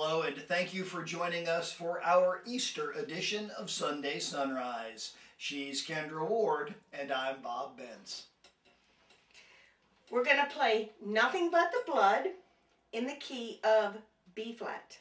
Hello, and thank you for joining us for our Easter edition of Sunday Sunrise. She's Kendra Ward, and I'm Bob Bence. We're going to play Nothing But the Blood in the key of B flat.